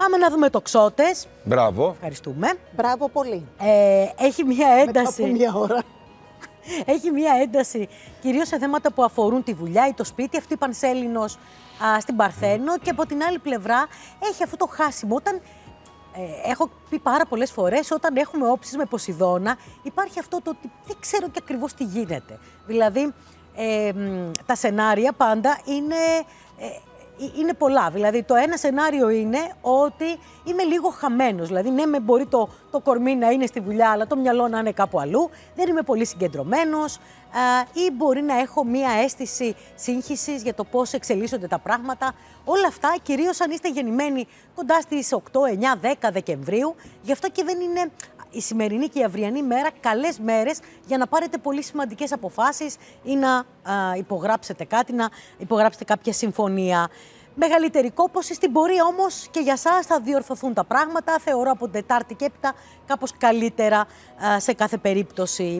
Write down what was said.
Πάμε να δούμε το Ξώτες. Μπράβο. Ευχαριστούμε. Μπράβο πολύ. Ε, έχει μία Μετά ένταση. από μία ώρα. Έχει μία ένταση κυρίως σε θέματα που αφορούν τη δουλειά ή το σπίτι. Αυτή η Πανσέλινος α, στην Παρθένο και από την άλλη πλευρά έχει αυτό το χάσιμο. Όταν, ε, έχω πει πάρα πολλές φορές, όταν έχουμε όψεις με Ποσειδώνα, υπάρχει αυτό το ότι δεν ξέρω και ακριβώς τι γίνεται. Δηλαδή, ε, μ, τα σενάρια πάντα είναι... ε, ε, είναι πολλά. Δηλαδή, το ένα σενάριο είναι ότι είμαι λίγο χαμένος. Δηλαδή, ναι, με μπορεί το, το κορμί να είναι στη δουλειά, αλλά το μυαλό να είναι κάπου αλλού. Δεν είμαι πολύ συγκεντρωμένος. Ή μπορεί να έχω μία αίσθηση σύγχυσης για το πώς εξελίσσονται τα πράγματα. Όλα αυτά, κυρίως αν είστε γεννημένοι κοντά στις 8, 9, 10 Δεκεμβρίου. Γι' αυτό και δεν είναι η σημερινή και η αυριανή μέρα καλές μέρες για να πάρετε πολύ σημαντικές αποφάσεις ή να α, υπογράψετε κάτι, να υπογράψετε κάποια συμφωνία. Μεγαλύτερη κόπωση στην πορεία όμως και για σας θα διορθωθούν τα πράγματα. Θεωρώ από την Τετάρτη και έπειτα κάπως καλύτερα α, σε κάθε περίπτωση.